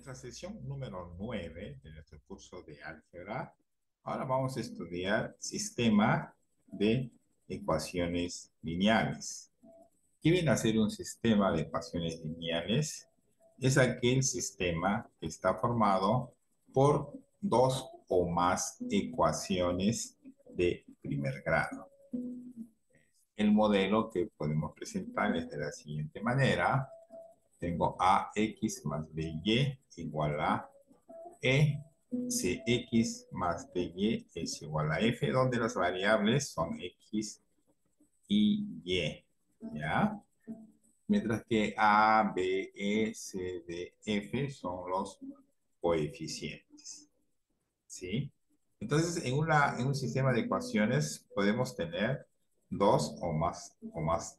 nuestra sesión número 9 de nuestro curso de álgebra, ahora vamos a estudiar sistema de ecuaciones lineales. ¿Qué viene a ser un sistema de ecuaciones lineales? Es aquel sistema que está formado por dos o más ecuaciones de primer grado. El modelo que podemos presentar es de la siguiente manera tengo ax más by igual a e, cx más dy es igual a f, donde las variables son x y y, ¿ya? Mientras que a, b, e, c, d, f son los coeficientes, ¿sí? Entonces, en, una, en un sistema de ecuaciones podemos tener dos o más, o más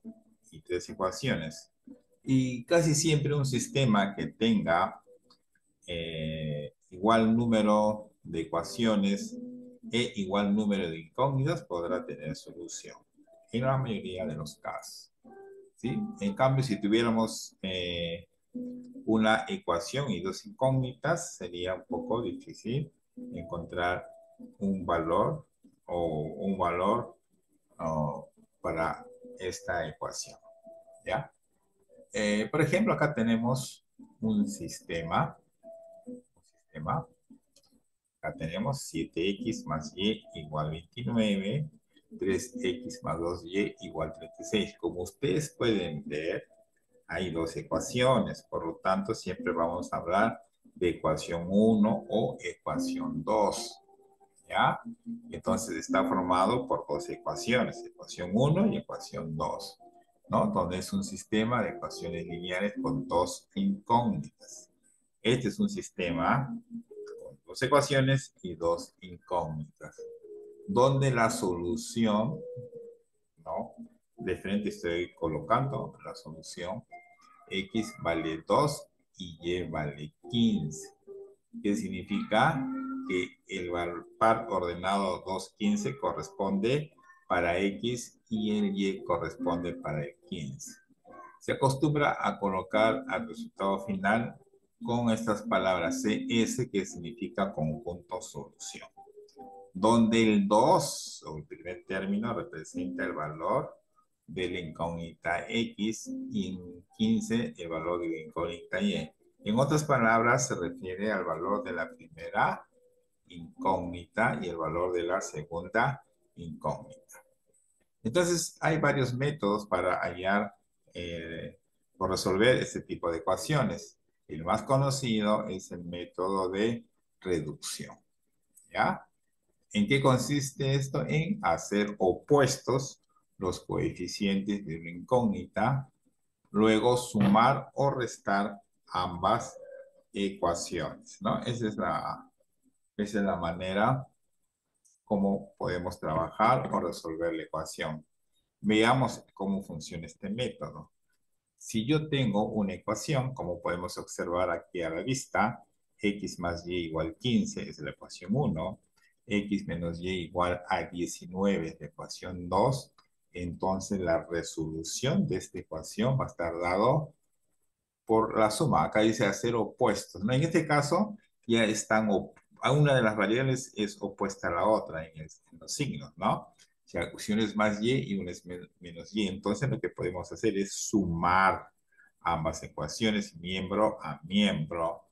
y tres ecuaciones. Y casi siempre un sistema que tenga eh, igual número de ecuaciones e igual número de incógnitas podrá tener solución en la mayoría de los casos. ¿sí? En cambio, si tuviéramos eh, una ecuación y dos incógnitas, sería un poco difícil encontrar un valor o un valor para esta ecuación. ¿Ya? Eh, por ejemplo, acá tenemos un sistema. Un sistema. Acá tenemos 7x más y igual 29. 3x más 2y igual 36. Como ustedes pueden ver, hay dos ecuaciones. Por lo tanto, siempre vamos a hablar de ecuación 1 o ecuación 2. ¿Ya? Entonces está formado por dos ecuaciones, ecuación 1 y ecuación 2. ¿No? Donde es un sistema de ecuaciones lineales con dos incógnitas. Este es un sistema con dos ecuaciones y dos incógnitas, donde la solución, ¿no? De frente estoy colocando la solución x vale 2 y y vale 15. ¿Qué significa? Que el par ordenado 2, 15 corresponde para X y el Y corresponde para el 15. Se acostumbra a colocar al resultado final con estas palabras CS que significa conjunto solución. Donde el 2, o el primer término, representa el valor de la incógnita X y en 15 el valor de la incógnita Y. En otras palabras, se refiere al valor de la primera incógnita y el valor de la segunda incógnita. Entonces, hay varios métodos para hallar eh, o resolver este tipo de ecuaciones. El más conocido es el método de reducción. ¿Ya? ¿En qué consiste esto? En hacer opuestos los coeficientes de una incógnita, luego sumar o restar ambas ecuaciones, ¿no? Esa es la, esa es la manera cómo podemos trabajar o resolver la ecuación. Veamos cómo funciona este método. Si yo tengo una ecuación, como podemos observar aquí a la vista, x más y igual 15 es la ecuación 1, x menos y igual a 19 es la ecuación 2, entonces la resolución de esta ecuación va a estar dado por la suma. Acá dice hacer opuestos. En este caso ya están opuestos una de las variables es opuesta a la otra en, los signos, ¿no? Si una es más y y una es menos y, entonces lo que podemos hacer es sumar ambas ecuaciones miembro a miembro,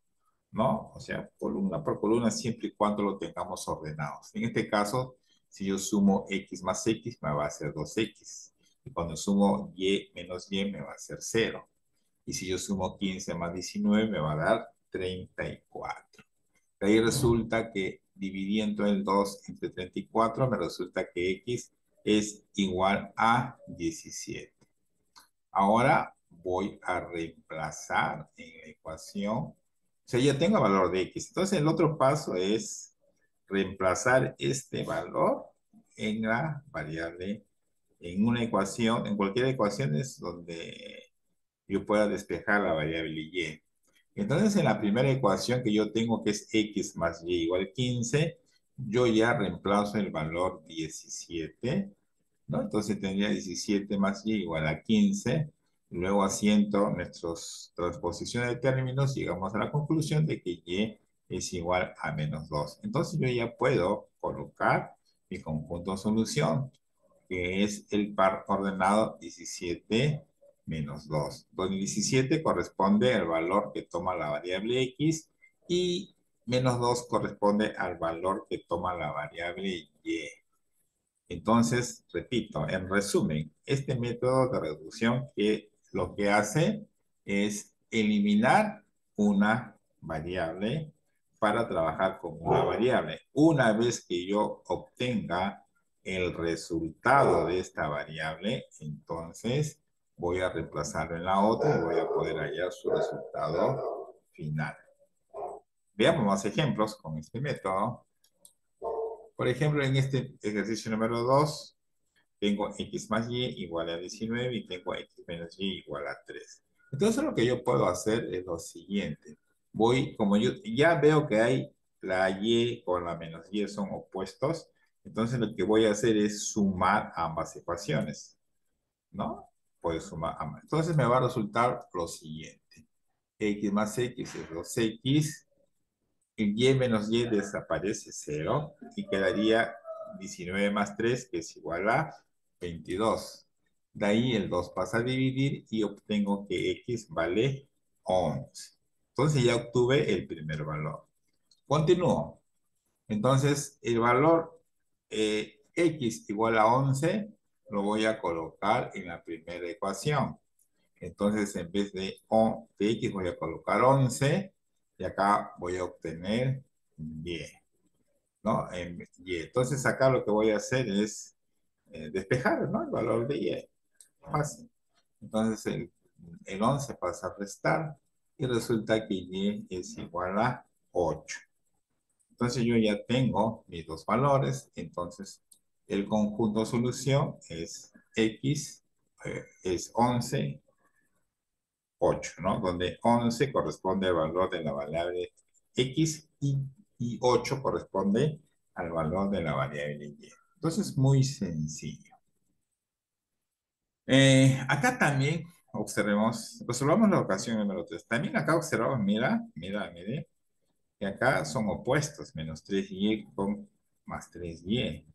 ¿no? O sea, columna por columna, siempre y cuando lo tengamos ordenados. En este caso, si yo sumo x más x, me va a ser 2x. Y cuando sumo y menos y, me va a ser 0. Y si yo sumo 15 más 19, me va a dar 34. De ahí resulta que dividiendo el 2 entre 34, me resulta que x es igual a 17. Ahora voy a reemplazar en la ecuación. O sea, ya tengo el valor de x. Entonces, el otro paso es reemplazar este valor en la variable, en una ecuación, en cualquier ecuación es donde yo pueda despejar la variable y. Entonces, en la primera ecuación que yo tengo, que es x más y igual a 15, yo ya reemplazo el valor 17, ¿no? Entonces tendría 17 más y igual a 15. Luego haciendo nuestras transposiciones de términos, llegamos a la conclusión de que y es igual a menos 2. Entonces yo ya puedo colocar mi conjunto de solución, que es el par ordenado 17 menos 2. Donde 17 corresponde al valor que toma la variable x y menos 2 corresponde al valor que toma la variable y. Entonces, repito, en resumen, este método de reducción que lo que hace es eliminar una variable para trabajar con una variable. Una vez que yo obtenga el resultado de esta variable, entonces voy a reemplazarlo en la otra y voy a poder hallar su resultado final. Veamos más ejemplos con este método. Por ejemplo, en este ejercicio número 2, tengo x más y igual a 19 y tengo x menos y igual a 3. Entonces lo que yo puedo hacer es lo siguiente. Voy, como yo ya veo que hay la y con la menos y son opuestos, entonces lo que voy a hacer es sumar ambas ecuaciones. ¿No? Puedo sumar ambas. Entonces me va a resultar lo siguiente. x más x es 2x. El y menos y desaparece 0 y quedaría 19 más 3 que es igual a 22. De ahí el 2 pasa a dividir y obtengo que x vale 11. Entonces ya obtuve el primer valor. Continúo. Entonces el valor eh, x igual a 11 lo voy a colocar en la primera ecuación. Entonces en vez de, x voy a colocar 11 y acá voy a obtener y. ¿no? Y. Entonces acá lo que voy a hacer es eh, despejar, ¿no? El valor de y. Fácil. Entonces el, el 11 pasa a restar y resulta que y es igual a 8. Entonces yo ya tengo mis dos valores, entonces el conjunto solución es x, eh, es 11, 8, ¿no? Donde 11 corresponde al valor de la variable x y, y 8 corresponde al valor de la variable y. Entonces, muy sencillo. Eh, acá también observemos, observamos la ocasión número 3. También acá observamos, mira, mira, mire, que acá son opuestos, menos 3y con más 3y.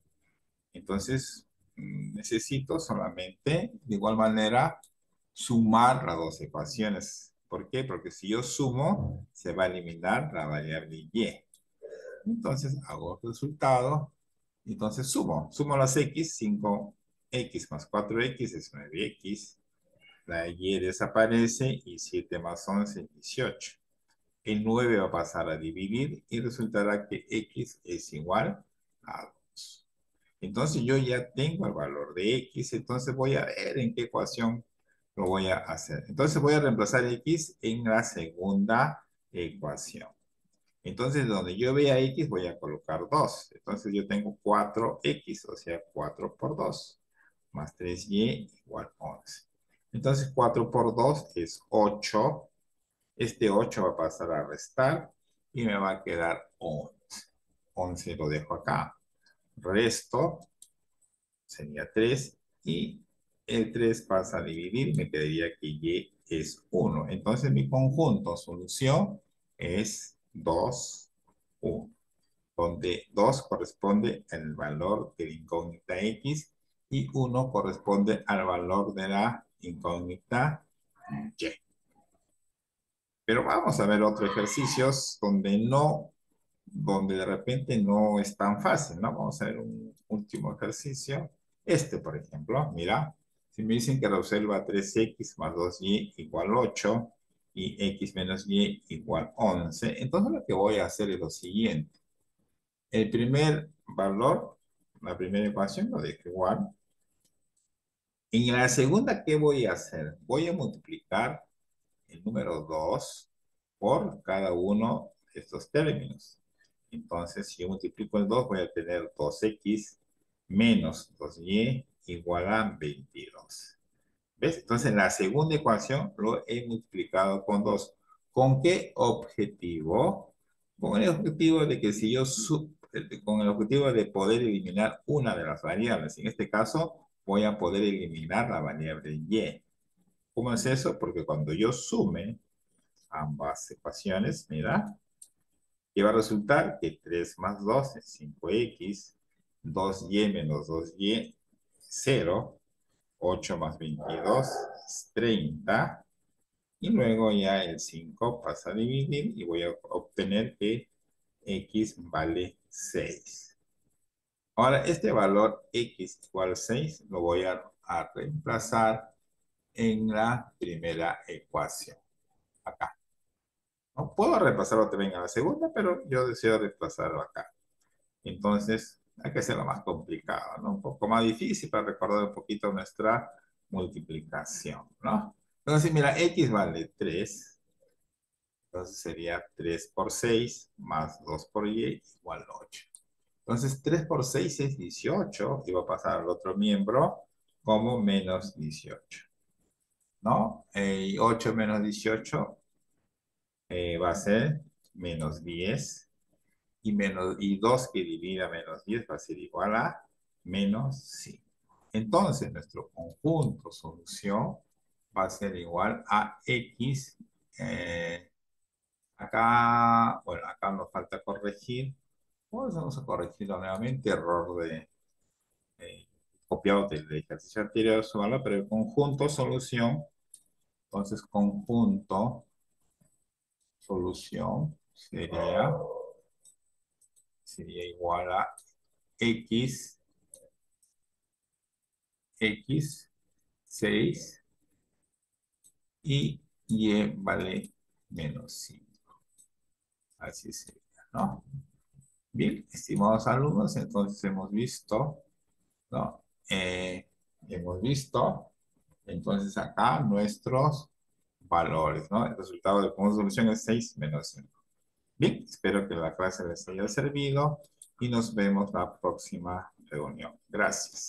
Entonces, mm, necesito solamente, de igual manera, sumar las dos ecuaciones. ¿Por qué? Porque si yo sumo, se va a eliminar la variable y. Entonces, hago el resultado entonces sumo, sumo las x, 5x más 4x es 9x. La y desaparece y 7 más 11 es 18. El 9 va a pasar a dividir y resultará que x es igual a 2. Entonces yo ya tengo el valor de x, entonces voy a ver en qué ecuación lo voy a hacer. Entonces voy a reemplazar x en la segunda ecuación. Entonces, donde yo vea x, voy a colocar 2. Entonces, yo tengo 4x, o sea, 4 por 2, más 3y igual 11. Entonces, 4 por 2 es 8. Este 8 va a pasar a restar y me va a quedar 11. 11 lo dejo acá. Resto sería 3 y el 3 pasa a dividir me quedaría que y es 1. Entonces, mi conjunto solución es 2, 1, donde 2 corresponde al valor de la incógnita x y 1 corresponde al valor de la incógnita y. Pero vamos a ver otros ejercicios donde no, donde de repente no es tan fácil, ¿no? Vamos a ver un último ejercicio. Este, por ejemplo, mira, si me dicen que resuelva 3x más 2y igual 8, y x menos y igual 11. Entonces lo que voy a hacer es lo siguiente. El primer valor, la primera ecuación lo dejo igual. En la segunda, ¿qué voy a hacer? Voy a multiplicar el número 2 por cada uno de estos términos. Entonces, si yo multiplico el 2, voy a tener 2x menos 2y igual a 22. Entonces, la segunda ecuación lo he multiplicado con 2. ¿Con qué objetivo? Con el objetivo de que si yo, con poder eliminar una de las variables. En este caso, voy a poder eliminar la variable y. ¿Cómo es eso? Porque cuando yo sume ambas ecuaciones, mira, y va a resultar que 3 más 2 es 5x, 2y menos 2y, 0, 8 más 22 es 30, y luego ya el 5 pasa a dividir y voy a obtener que x vale 6. Ahora, este valor x igual a 6 lo voy a, a reemplazar en la primera ecuación, acá. No puedo repasarlo también en la segunda, pero yo deseo reemplazarlo acá. Entonces, hay que hacerlo más complicado, ¿no? Un poco más difícil para recordar un poquito nuestra multiplicación, ¿no? Entonces, mira, x vale 3. Entonces sería 3 por 6 más 2 por y igual 8. Entonces, 3 por 6 es 18 y va a pasar al otro miembro como menos 18. ¿No? Eh, y 8 menos 18 eh, va a ser menos 10 y, menos, y 2 que divida menos 10 va a ser igual a menos 5. Entonces, nuestro conjunto solución va a ser igual a x. Eh, acá, bueno, acá nos falta corregir. Vamos a corregirlo nuevamente. Error de eh, copiado del ejercicio anterior, pero el conjunto solución. Entonces, conjunto solución sería, sería igual a x, x, 6 y y vale menos 5. Así sería, ¿no? Bien, estimados alumnos, entonces hemos visto, ¿no? Eh, hemos visto, entonces acá nuestros valores, ¿no? El resultado de la solución es 6 menos 5. Bien, espero que la clase les haya servido y nos vemos la próxima reunión. Gracias.